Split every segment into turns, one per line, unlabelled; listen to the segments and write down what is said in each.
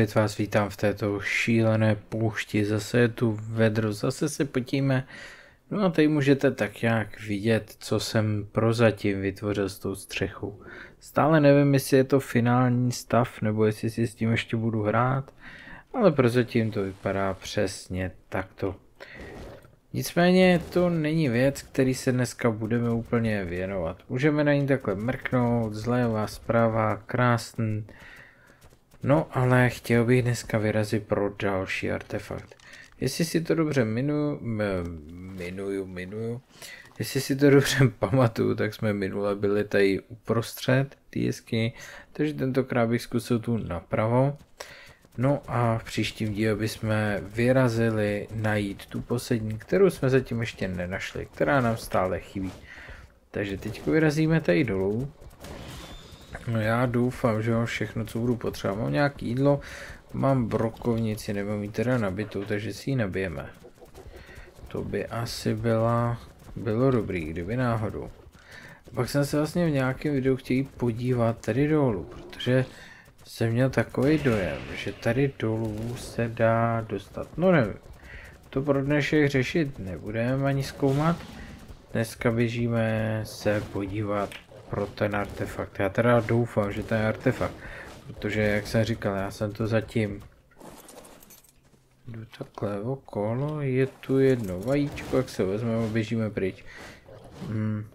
Opět vás vítám v této šílené poušti, zase je tu vedro, zase se potíme. No a tady můžete tak nějak vidět, co jsem prozatím vytvořil s tou střechou. Stále nevím, jestli je to finální stav, nebo jestli si s tím ještě budu hrát, ale prozatím to vypadá přesně takto. Nicméně to není věc, který se dneska budeme úplně věnovat. Můžeme na ní takhle mrknout, zleva, zprava, krásný, No ale chtěl bych dneska vyrazit pro další artefakt. Jestli si to dobře minu, minuju, minuju, jestli si to dobře pamatuju, tak jsme minule byli tady uprostřed ty jesky, takže tentokrát bych zkusil tu napravo. No a v příštím díle bychom vyrazili najít tu poslední, kterou jsme zatím ještě nenašli, která nám stále chybí. Takže teď vyrazíme tady dolů No já doufám, že mám všechno, co budu potřebovat. Mám nějaký jídlo, mám brokovnici, nebo ji teda nabitou, takže si ji nabijeme. To by asi byla, bylo dobrý, kdyby náhodou. Pak jsem se vlastně v nějakém videu chtěl podívat tady dolů, protože jsem měl takový dojem, že tady dolů se dá dostat. No nevím, to pro dnešek řešit nebudeme ani zkoumat. Dneska běžíme se podívat pro ten artefakt. Já teda doufám, že to je artefakt, protože jak jsem říkal, já jsem to zatím Jdu takhle okolo, je tu jedno vajíčko, jak se vezmeme, běžíme pryč. Hmm.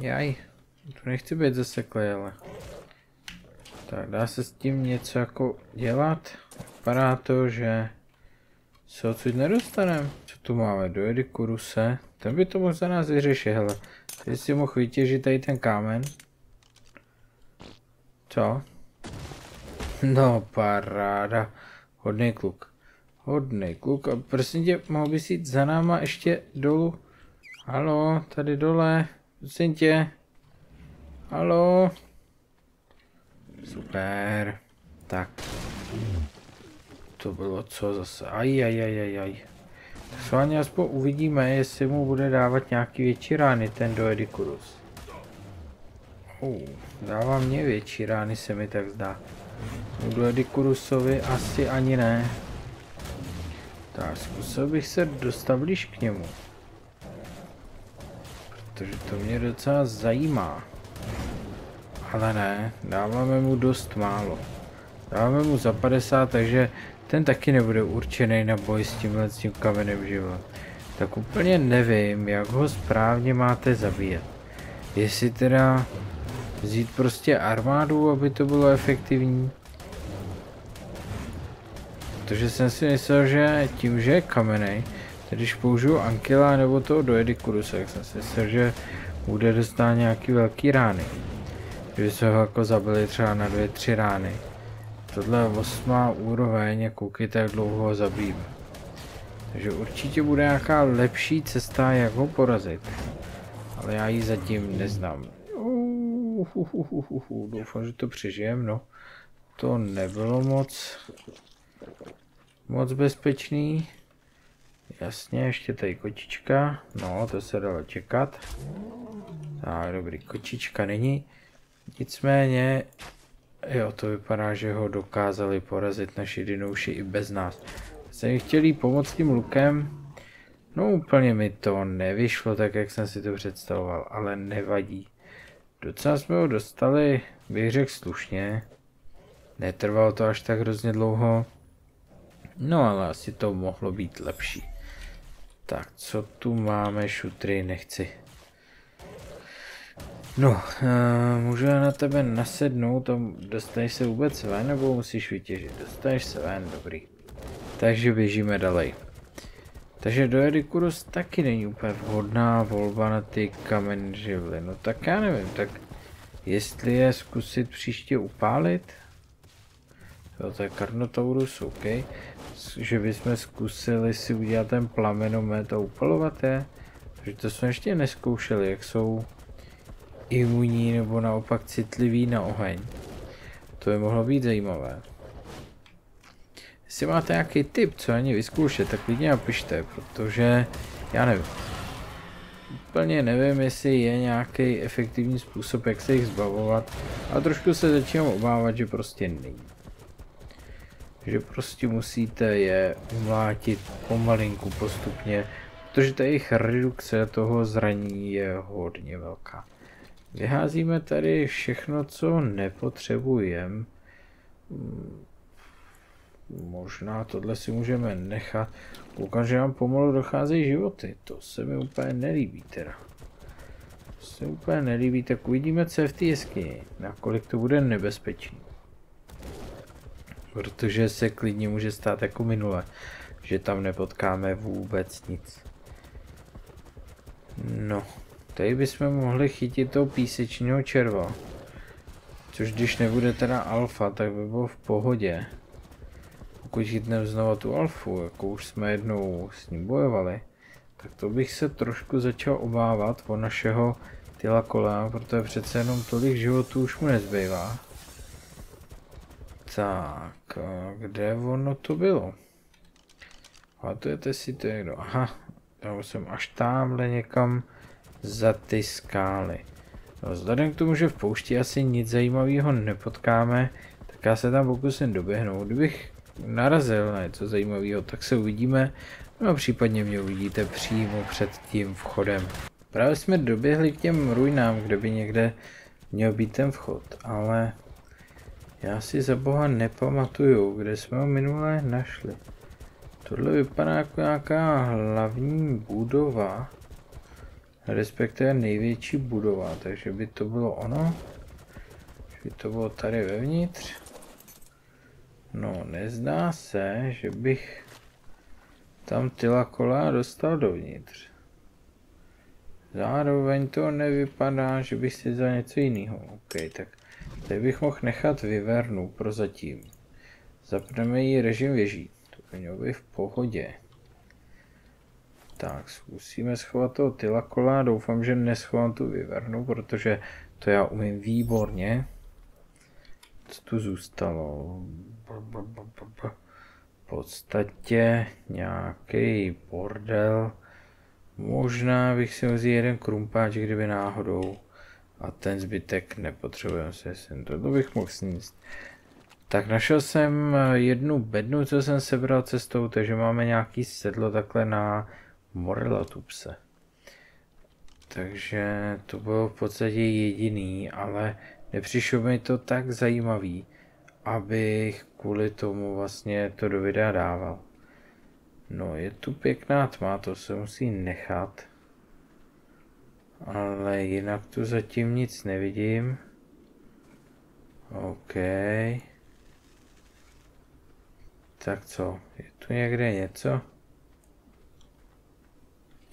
Jaj, tu nechci být zaseklý, ale... Tak, dá se s tím něco jako dělat? Vypadá to, že se odsud nedostaneme. Co tu máme? Do Edikuruse. Ten by to mohl za nás vyřešit, hele. Teď si mohl vytěžit tady ten kámen. Co? No, paráda. Hodný kluk. Hodný kluk. A prosím tě, mohl bys jít za náma ještě dolů? Halo, tady dole. Prosím tě. Halo. Super. Tak. To bylo co zase? Aj, aj, aj, aj, aj. S vámi aspoň uvidíme, jestli mu bude dávat nějaký větší rány ten do Edikurus. Uh, dává mě větší rány, se mi tak zdá. Do Edikurusovi asi ani ne. Tak, zkusil bych se dostat blíž k němu. Protože to mě docela zajímá. Ale ne, dáváme mu dost málo. Dáváme mu za 50, takže ten taky nebude určený na boj s tímhle s tím kamenem život. Tak úplně nevím, jak ho správně máte zabíjet. Jestli teda vzít prostě armádu, aby to bylo efektivní. Protože jsem si myslel, že tím, že je kamenej, když použiju Ankila nebo toho do Edikuruse, tak jsem si myslel, že bude dostat nějaký velký rány. Kdyby se ho jako zabili třeba na dvě, tři rány. Tohle je osmá úroveň koukejte, jak dlouho ho zabijím. Takže určitě bude nějaká lepší cesta, jak ho porazit. Ale já ji zatím neznám. doufám, že to přežijem, no. To nebylo moc... Moc bezpečný. Jasně, ještě tady kočička. No, to se dalo čekat. Tak, dobrý, kočička není. Nicméně Jo, to vypadá, že ho dokázali porazit naši dinouši i bez nás. Jsem chtěli pomoct tím lukem. No úplně mi to nevyšlo tak, jak jsem si to představoval, ale nevadí. Docela jsme ho dostali, bych řekl slušně. Netrvalo to až tak hrozně dlouho. No ale asi to mohlo být lepší. Tak, co tu máme? Šutry nechci. No, uh, můžu na tebe nasednout a dostaneš se vůbec ven, nebo musíš vytěžit? Dostaneš se ven, dobrý. Takže běžíme dalej. Takže do Edikurus taky není úplně vhodná volba na ty kamen živly. No tak já nevím, tak jestli je zkusit příště upálit? Jo, to je Carnotaurus, OK. Že bychom zkusili si udělat ten plamenomet a upalovat je. Takže to jsme ještě neskoušeli, jak jsou imunní nebo naopak citlivý na oheň. To by mohlo být zajímavé. Jestli máte nějaký tip, co ani vyzkoušet, tak klidně napište, protože já nevím. úplně nevím, jestli je nějaký efektivní způsob, jak se jich zbavovat, a trošku se začínám obávat, že prostě není. Že prostě musíte je umlátit pomalinku postupně, protože ta jejich redukce toho zraní je hodně velká. Vyházíme tady všechno, co nepotřebujeme. Možná tohle si můžeme nechat. Koukám, že nám pomalu docházejí životy. To se mi úplně nelíbí teda. To se úplně nelíbí, tak uvidíme, co je v té jeskyni. Nakolik to bude nebezpečný. Protože se klidně může stát jako minule, že tam nepotkáme vůbec nic. No, tady bychom mohli chytit toho písečního červa. Což když nebude teda alfa, tak by bylo v pohodě pokud chytneme znova tu alfu, jako už jsme jednou s ním bojovali, tak to bych se trošku začal obávat o našeho tyla kola, protože přece jenom tolik životů už mu nezbývá. Tak, kde ono to bylo? Pamatujete si to někdo? Aha, já jsem až tamhle někam za ty skály. No, vzhledem k tomu, že v poušti asi nic zajímavého nepotkáme, tak já se tam pokusím doběhnout. Kdybych narazil na něco zajímavého, tak se uvidíme, no a případně mě uvidíte přímo před tím vchodem. Právě jsme doběhli k těm ruinám, kde by někde měl být ten vchod, ale já si za boha nepamatuju, kde jsme ho minule našli. Tohle vypadá jako nějaká hlavní budova, respektive největší budova, takže by to bylo ono. Že by to bylo tady vevnitř. No, nezdá se, že bych tam tyla kola dostal dovnitř. Zároveň to nevypadá, že bych si za něco jiného. OK, tak tady bych mohl nechat vyvernu prozatím. Zapneme jí režim věží. To by mělo být v pohodě. Tak, zkusíme schovat toho tyla kola. Doufám, že neschovám tu vyvernu, protože to já umím výborně. Co tu zůstalo? v podstatě nějaký bordel. Možná bych si vzal jeden krumpáč, kdyby náhodou. A ten zbytek nepotřebujeme se sem. To bych mohl sníst. Tak našel jsem jednu bednu, co jsem sebral cestou, takže máme nějaký sedlo takhle na Morelatupse. Takže to bylo v podstatě jediný, ale nepřišlo mi to tak zajímavý, abych kvůli tomu vlastně to do videa dával. No, je tu pěkná tma, to se musí nechat. Ale jinak tu zatím nic nevidím. OK. Tak co, je tu někde něco?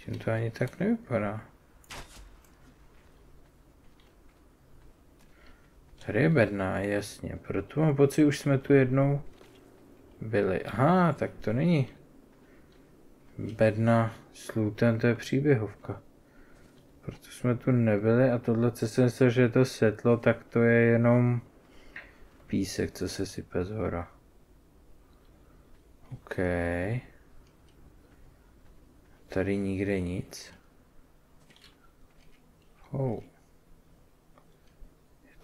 Tím to ani tak nevypadá. Tady je bedna, jasně. Proto mám pocit, už jsme tu jednou byli. Aha, tak to není. Bedna s lootem, to je příběhovka. Proto jsme tu nebyli a tohle, co jsem se, že je to světlo, tak to je jenom písek, co se sype z hora. OK. Tady nikde nic. Oh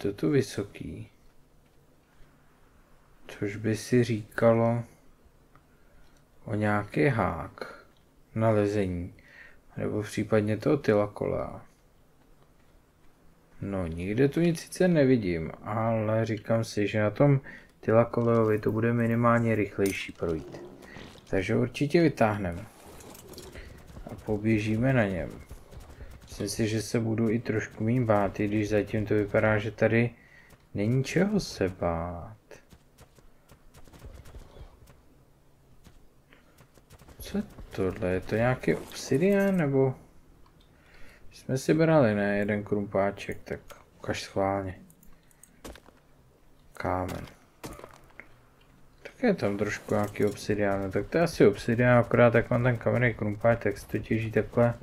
to tu vysoký. Což by si říkalo o nějaký hák na lezení. Nebo případně toho tylakola. No, nikde tu nic sice nevidím, ale říkám si, že na tom tylakolejovi to bude minimálně rychlejší projít. Takže určitě vytáhneme. A poběžíme na něm. Myslím si, že se budu i trošku mým bát, i když zatím to vypadá, že tady není čeho se bát. Co je tohle? Je to nějaký obsidian, nebo... Jsme si brali, ne? Jeden krumpáček, tak ukaž schválně. Kámen. Je tam trošku nějaký obsidian, tak to je asi obsidian, akorát tak mám ten kamenný se to těží takhle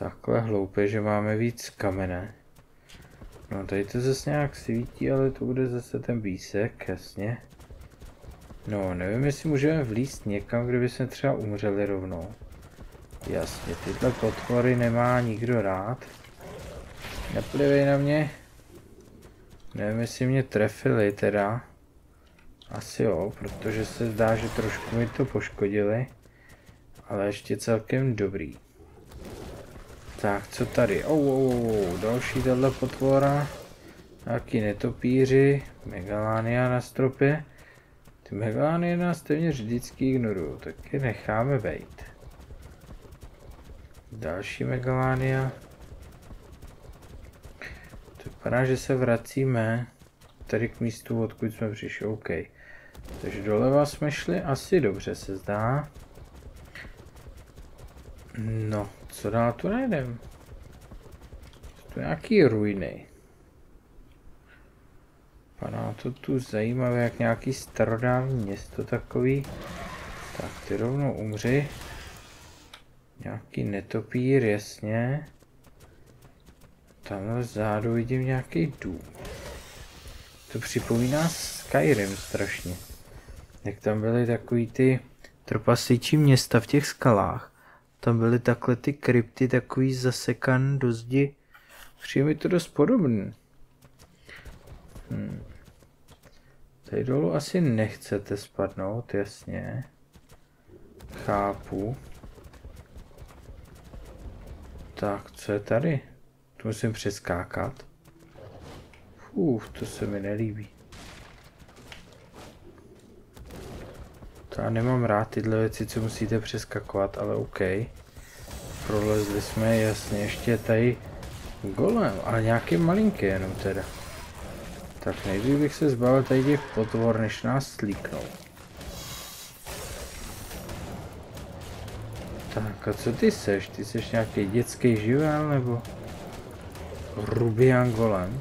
Takhle hloupé, že máme víc kamene. No tady to zase nějak svítí, ale to bude zase ten písek, jasně. No, nevím, jestli můžeme vlíst někam, kde bychom třeba umřeli rovnou. Jasně, tyhle potvory nemá nikdo rád. Neplivej na mě. Nevím, jestli mě trefili teda. Asi jo, protože se zdá, že trošku mi to poškodili. Ale ještě celkem dobrý. Tak, co tady? Oh, oh, oh, další tahle potvora. Nějaký netopíři. Megalánia na stropě. Ty megalánie nás téměř vždycky ignorují, tak je necháme vejít. Další megalánia. To vypadá, že se vracíme tady k místu, odkud jsme přišli. OK. Takže doleva jsme šli asi dobře, se zdá. No, co dál tu najdem? To nějaký ruiny. Vypadá to tu zajímavé, jak nějaký starodávní město takový. Tak ty rovnou umři. Nějaký netopír, jasně. Tamhle vzadu vidím nějaký dům. To připomíná Skyrim strašně. Jak tam byly takový ty trpasičí města v těch skalách. Tam byly takhle ty krypty takový zasekan do zdi. Přijde mi to dost podobný. Hmm. Tady dolů asi nechcete spadnout, jasně. Chápu. Tak, co je tady? Tu musím přeskákat. Uf, to se mi nelíbí. Já nemám rád tyhle věci, co musíte přeskakovat, ale OK. Prolezli jsme, jasně, ještě tady golem, ale nějaký malinký jenom teda. Tak nejdřív bych se zbavil tady těch potvor, než nás slíknou. Tak a co ty seš? Ty seš nějaký dětský živel nebo? Rubian golem?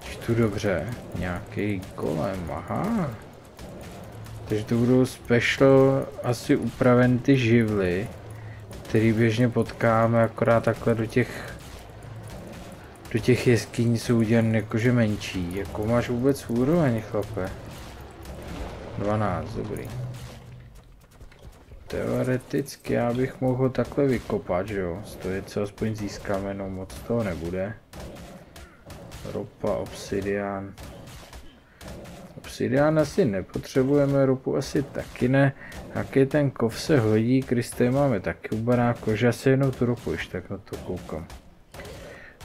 Čtu dobře. Nějaký golem, aha. Takže to budou special asi upraven ty živly, který běžně potkáme akorát takhle do těch do těch jeskyní jsou udělané jakože menší. Jako máš vůbec úroveň, chlape? 12, dobrý. Teoreticky já bych mohl takhle vykopat, že jo? Je co aspoň získáme, no moc toho nebude. Ropa, obsidian. Obsidian asi nepotřebujeme, ropu asi taky ne. Jaký ten kov se hodí, Kriste máme taky u baráku, že asi jenom tu ropu, ještě tak na to koukám.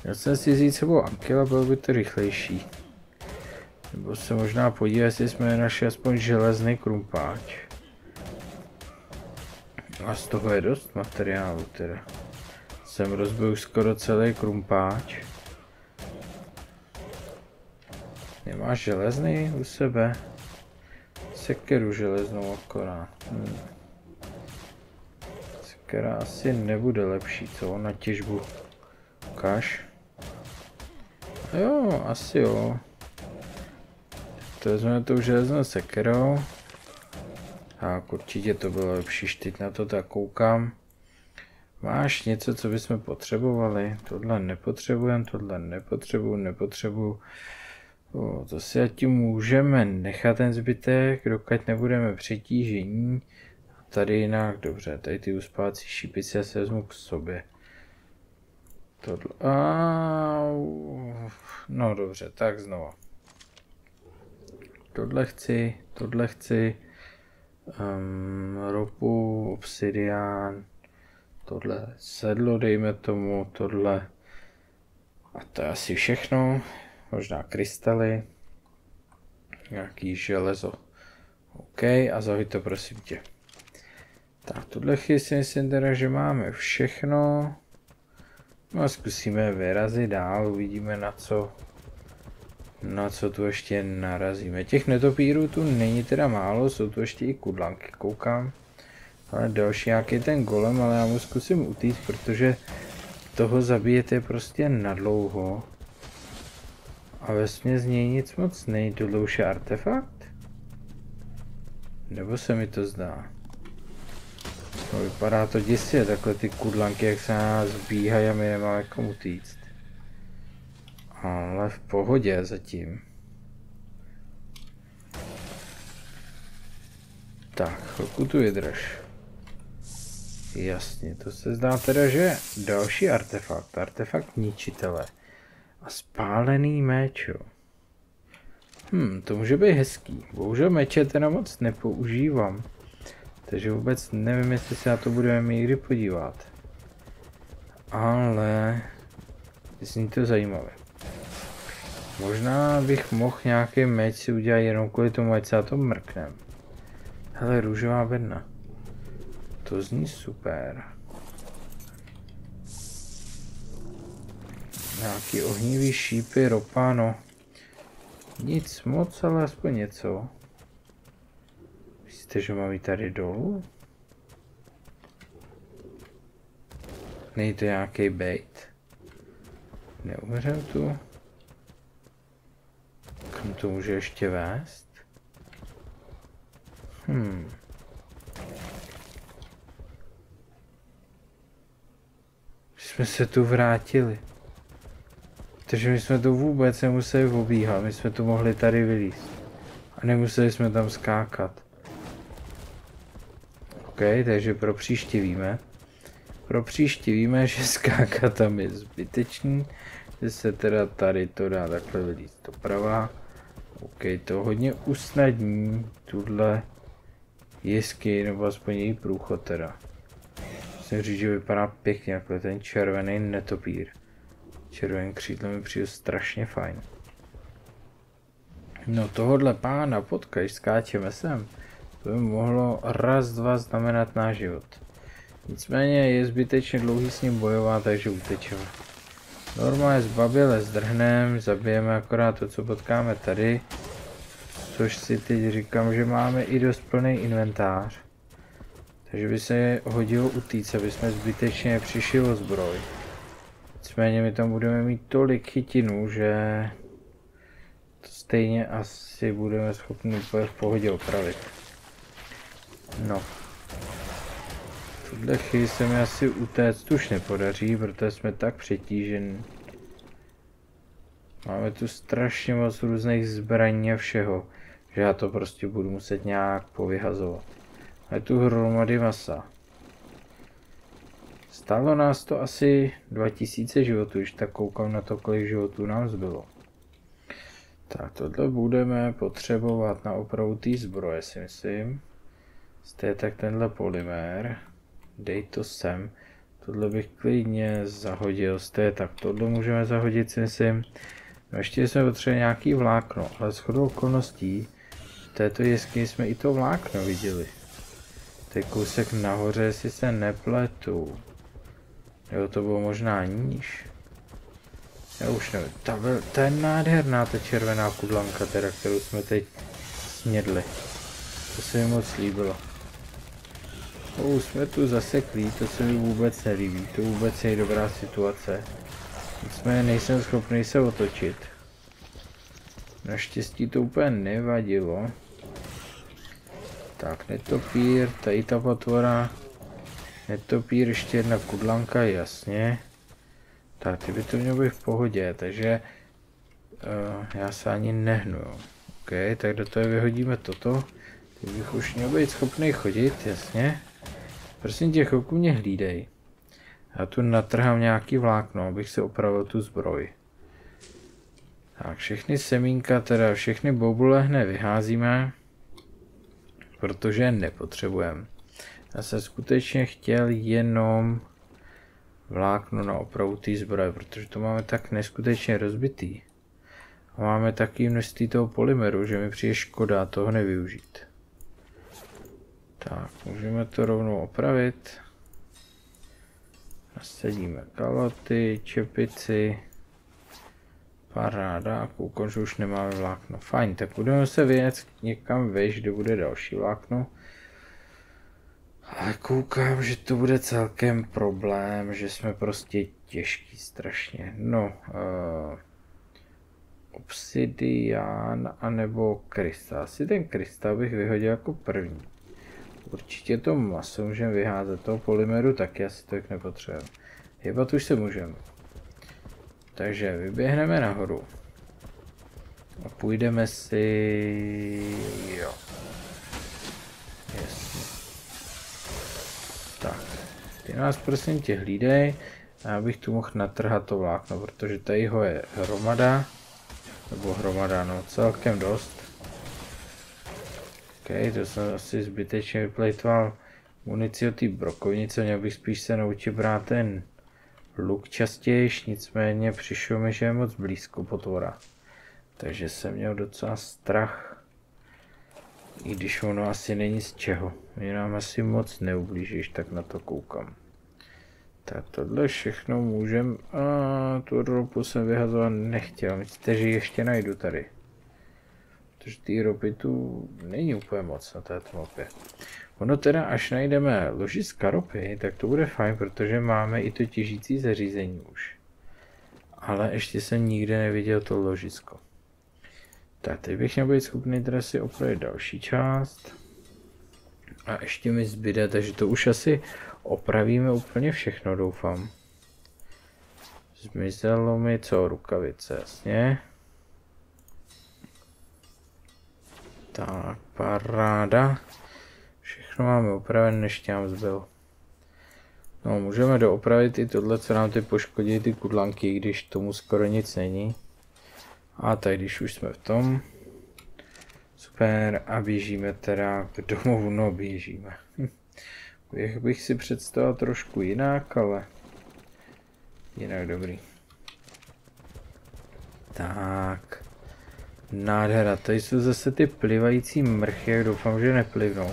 Měl jsem si vzít sebou Ankila, bylo by to rychlejší. Nebo se možná podívat, jestli jsme našli aspoň železný krumpáč. A z toho je dost materiálu teda. Jsem rozbil skoro celý krumpáč. Nemáš železný u sebe? Sekeru železnou akorát. Hmm. Sekera asi nebude lepší, co na těžbu. Ukáž. Jo, asi jo. To vezmeme tou železnou sekerou. Tak určitě to bylo lepší, teď na to tak koukám. Máš něco, co bychom potřebovali? Tohle nepotřebujeme, tohle nepotřebuju, nepotřebuju. O, to si tím můžeme nechat ten zbytek, dokud nebudeme přetížení. Tady jinak, dobře, tady ty uspávací šípice se vezmu k sobě. Tohle, a, no dobře, tak znova. Tohle chci, tohle chci, um, ropu, obsidián, tohle sedlo, dejme tomu, tohle. A to je asi všechno. Možná krystaly, nějaký železo. OK, a zahoď to prosím tě. Tak, tuhle chvíli si myslím teda, že máme všechno. No a zkusíme vyrazit dál, uvidíme na co, na co tu ještě narazíme. Těch netopírů tu není teda málo, jsou tu ještě i kudlanky, koukám. Ale další nějaký ten golem, ale já mu zkusím utíct, protože toho zabijete je prostě nadlouho. A vesmě z něj nic moc už je artefakt? Nebo se mi to zdá? No, vypadá to děsivě, takhle ty kudlanky, jak se na nás bíhají a my nemáme komu týct. Ale v pohodě zatím. Tak, chvilku tu vydrž. Jasně, to se zdá teda, že další artefakt, artefakt ničitele. A spálený meč, jo. Hm, to může být hezký. Bohužel meče teda moc nepoužívám. Takže vůbec nevím, jestli se na to budeme někdy podívat. Ale... Zní to zajímavé. Možná bych mohl nějaký meč si udělat jenom kvůli tomu, ať se na to mrknem. Hele, růžová bedna. To zní super. Nějaký ohnivý šípy, ropa, no. Nic moc, ale aspoň něco. Myslíte, že mám jít tady dolů? Není to nějaký bait? Neumřem tu? Kam to může ještě vést? Hmm. jsme se tu vrátili. Takže my jsme to vůbec nemuseli obíhat, my jsme tu mohli tady vylíst. A nemuseli jsme tam skákat. OK, takže pro příště víme. Pro příště víme, že skákat tam je zbytečný. Že se teda tady to dá takhle vylíst doprava. OK, to hodně usnadní tuhle jesky, nebo aspoň její průchod teda. Musím říct, že vypadá pěkně, jako ten červený netopír. Červený křídlo mi přijde strašně fajn. No tohohle pána potkaž, skáčeme sem. To by mohlo raz, dva znamenat náš život. Nicméně je zbytečně dlouhý s ním bojovat, takže utečeme. Normálně zbaběle zdrhnem, zabijeme akorát to, co potkáme tady. Což si teď říkám, že máme i dost plný inventář. Takže by se hodilo utíct, aby jsme zbytečně přišli o zbroj. Nicméně my tam budeme mít tolik chytinů, že stejně asi budeme schopni úplně v pohodě opravit. No. Tuhle chvíli se mi asi utéct už nepodaří, protože jsme tak přetíženi. Máme tu strašně moc různých zbraní a všeho, že já to prostě budu muset nějak povyhazovat. Je tu hromady masa. Stálo nás to asi 2000 životů, když tak koukám na to, kolik životů nám zbylo. Tak tohle budeme potřebovat na opravu té zbroje, si myslím. Jste tak tenhle polymér. Dej to sem. Tohle bych klidně zahodil. Jste tak tohle můžeme zahodit, si myslím. No ještě jsme potřebovali nějaký vlákno, ale shodou okolností v této jeskyni jsme i to vlákno viděli. To je kousek nahoře, jestli se nepletu. Jo, to bylo možná níž. Já už nevím. Ta, ta je nádherná, ta červená kudlanka, teda, kterou jsme teď snědli. To se mi moc líbilo. O, jsme tu zaseklí, to se mi vůbec nelíbí, to vůbec je dobrá situace. Nicméně nejsem schopný se otočit. Naštěstí to úplně nevadilo. Tak, netopír, tady ta potvora. Netopír, ještě jedna kudlanka, jasně. Tak, ty by to mělo být v pohodě, takže uh, já se ani nehnu. OK, tak do toho vyhodíme toto. Teď bych už měl být schopný chodit, jasně. Prosím tě, chvilku mě hlídej. Já tu natrhám nějaký vlákno, abych si opravil tu zbroj. Tak, všechny semínka, teda všechny bobule hned vyházíme protože nepotřebujeme. Já jsem skutečně chtěl jenom vlákno na opravu té zbroje, protože to máme tak neskutečně rozbitý. A máme taky množství toho polymeru, že mi přijde škoda toho nevyužít. Tak, můžeme to rovnou opravit. Nasadíme kaloty, čepici. Paráda, že už nemáme vlákno. Fajn, tak budeme se vyjet někam vejš, kde bude další vlákno. Ale koukám, že to bude celkem problém, že jsme prostě těžký strašně. No, uh, obsidian anebo krystal. Asi ten krystal bych vyhodil jako první. Určitě to maso můžeme vyházet, toho polymeru taky asi tak nepotřebujeme. Hybat už se můžeme. Takže vyběhneme nahoru. A půjdeme si... Jo. Jasně. Tak. Nás prosím tě hlídej, já bych tu mohl natrhat to vlákno, protože tady ho je hromada, nebo hromada, no celkem dost. OK, to jsem asi zbytečně vyplejtoval munici od té brokovnice, měl bych spíš se naučit brát ten luk častěji, nicméně přišlo mi, že je moc blízko potvora. Takže jsem měl docela strach. I když ono asi není z čeho. Nám asi moc neublížíš, tak na to koukám. Tak tohle všechno můžem... A tu ropu jsem vyhazovat nechtěl. Myslíte, že ještě najdu tady? Protože ty ropy tu není úplně moc na této mapě. Ono teda, až najdeme ložiska ropy, tak to bude fajn, protože máme i to těžící zařízení už. Ale ještě jsem nikde neviděl to ložisko. Tak, teď bych měl být schopný teda si opravit další část. A ještě mi zbyde, takže to už asi opravíme úplně všechno, doufám. Zmizelo mi co, rukavice, jasně. Tak, paráda. Všechno máme opravené, než tam zbyl. No, můžeme doopravit i tohle, co nám ty poškodí, ty kudlanky, když tomu skoro nic není. A tady, když už jsme v tom. Super, a běžíme teda k domovu, no běžíme. Jak bych si představil trošku jinak, ale jinak dobrý. Tak. Nádhera, tady jsou zase ty plivající mrchy, jak doufám, že neplivnou.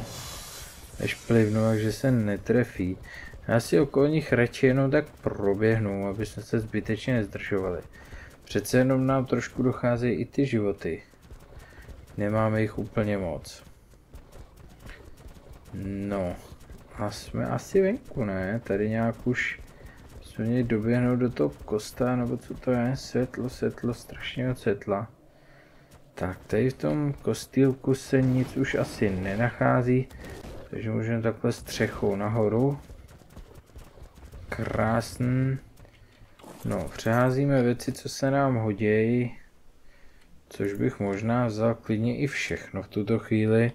Než plivnou, takže se netrefí. Já si okolo nich radši jenom tak proběhnu, aby jsme se zbytečně nezdržovali. Přece jenom nám trošku docházejí i ty životy. Nemáme jich úplně moc. No. A jsme asi venku, ne? Tady nějak už jsme měli doběhnout do toho kosta, nebo co to je? Světlo, světlo, strašně světla. Tak, tady v tom kostýlku se nic už asi nenachází, takže můžeme takhle střechou nahoru. Krásný. No, přeházíme věci, co se nám hodí, což bych možná vzal klidně i všechno v tuto chvíli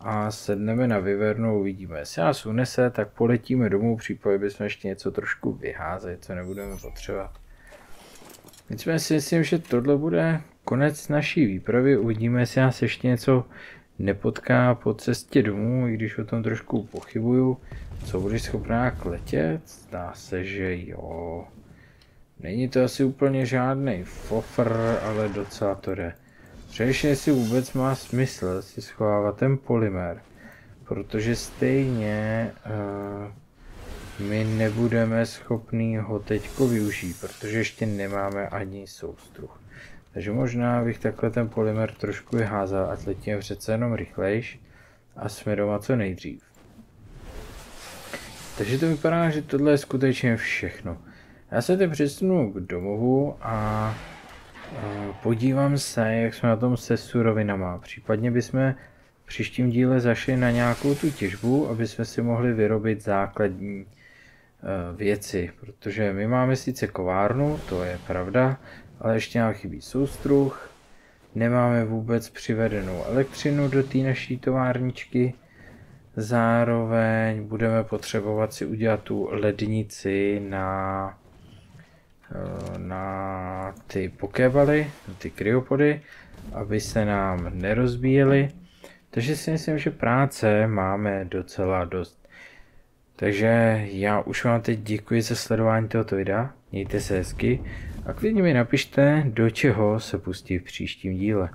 a sedneme na vyvernou, uvidíme. Jestli nás unese, tak poletíme domů, případně bychom ještě něco trošku vyházet, co nebudeme potřebovat. Nicméně si myslím, že tohle bude konec naší výpravy, uvidíme, jestli nás ještě něco nepotká po cestě domů, i když o tom trošku pochybuju. Co budeš schopná letět? Zdá se, že jo. Není to asi úplně žádný fofr, ale docela to jde. Především si vůbec má smysl si schovávat ten polymer, protože stejně uh, my nebudeme schopni ho teďko využít, protože ještě nemáme ani soustruh. Takže možná bych takhle ten polymer trošku vyházal, ať letíme přece jenom rychlejš a jsme doma co nejdřív. Takže to vypadá, že tohle je skutečně všechno. Já se teď přesunu k domovu a podívám se, jak jsme na tom se surovinama. Případně bychom v příštím díle zašli na nějakou tu těžbu, aby jsme si mohli vyrobit základní e, věci, protože my máme sice kovárnu, to je pravda, ale ještě nám chybí soustruh, nemáme vůbec přivedenou elektřinu do té naší továrničky, zároveň budeme potřebovat si udělat tu lednici na Eh, na ty pokébaly, na ty kryopody, aby se nám nerozbíjely. Takže si myslím, že práce máme docela dost. Takže já už vám teď děkuji za sledování tohoto videa, mějte se hezky a klidně mi napište, do čeho se pustí v příštím díle.